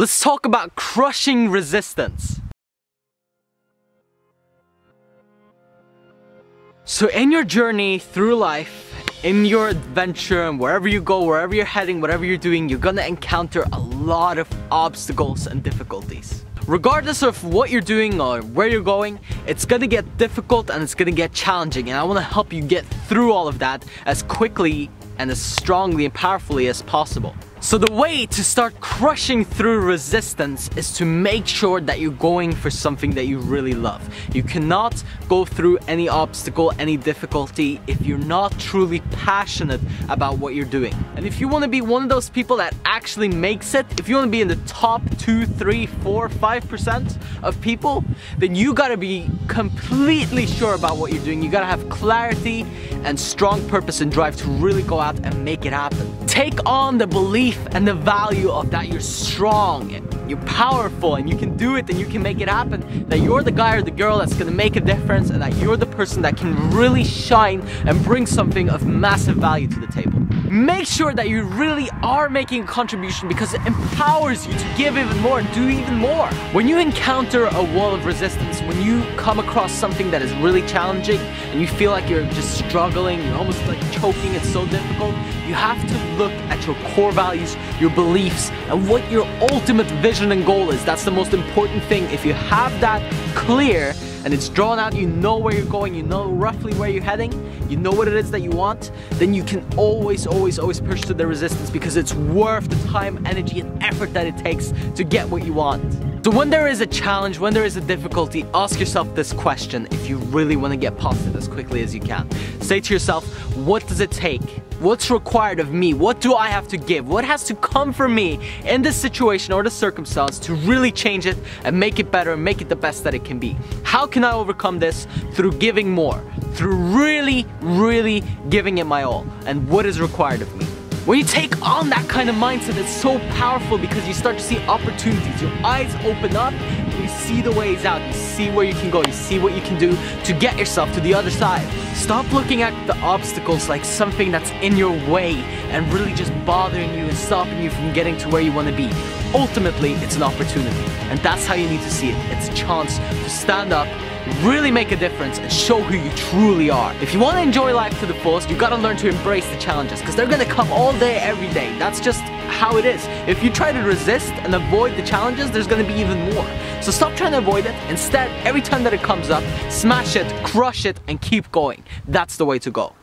Let's talk about crushing resistance. So in your journey through life, in your adventure and wherever you go, wherever you're heading, whatever you're doing, you're gonna encounter a lot of obstacles and difficulties. Regardless of what you're doing or where you're going, it's gonna get difficult and it's gonna get challenging and I wanna help you get through all of that as quickly and as strongly and powerfully as possible. So the way to start crushing through resistance is to make sure that you're going for something that you really love. You cannot go through any obstacle, any difficulty if you're not truly passionate about what you're doing. And if you want to be one of those people that actually makes it, if you want to be in the top two, three, four, five percent of people, then you gotta be completely sure about what you're doing. You gotta have clarity and strong purpose and drive to really go out and make it happen. Take on the belief and the value of that you're strong and you're powerful and you can do it and you can make it happen. That you're the guy or the girl that's gonna make a difference and that you're the person that can really shine and bring something of massive value to the table. Make sure that you really are making a contribution because it empowers you to give even more and do even more. When you encounter a wall of resistance, when you come across something that is really challenging and you feel like you're just struggling, you're almost like choking, it's so difficult, you have to look at your core values, your beliefs, and what your ultimate vision and goal is. That's the most important thing. If you have that clear, and it's drawn out, you know where you're going, you know roughly where you're heading, you know what it is that you want, then you can always, always, always push through the resistance because it's worth the time, energy, and effort that it takes to get what you want. So when there is a challenge, when there is a difficulty, ask yourself this question if you really want to get past it as quickly as you can. Say to yourself, what does it take? What's required of me? What do I have to give? What has to come from me in this situation or the circumstance to really change it and make it better and make it the best that it can be? How can I overcome this? Through giving more, through really, really giving it my all. And what is required of me? When you take on that kind of mindset, it's so powerful because you start to see opportunities. Your eyes open up you see the ways out. You see where you can go. You see what you can do to get yourself to the other side. Stop looking at the obstacles like something that's in your way and really just bothering you and stopping you from getting to where you want to be. Ultimately, it's an opportunity. And that's how you need to see it. It's a chance to stand up really make a difference and show who you truly are. If you want to enjoy life to the fullest, you gotta learn to embrace the challenges because they're gonna come all day, every day. That's just how it is. If you try to resist and avoid the challenges, there's gonna be even more. So stop trying to avoid it. Instead, every time that it comes up, smash it, crush it, and keep going. That's the way to go.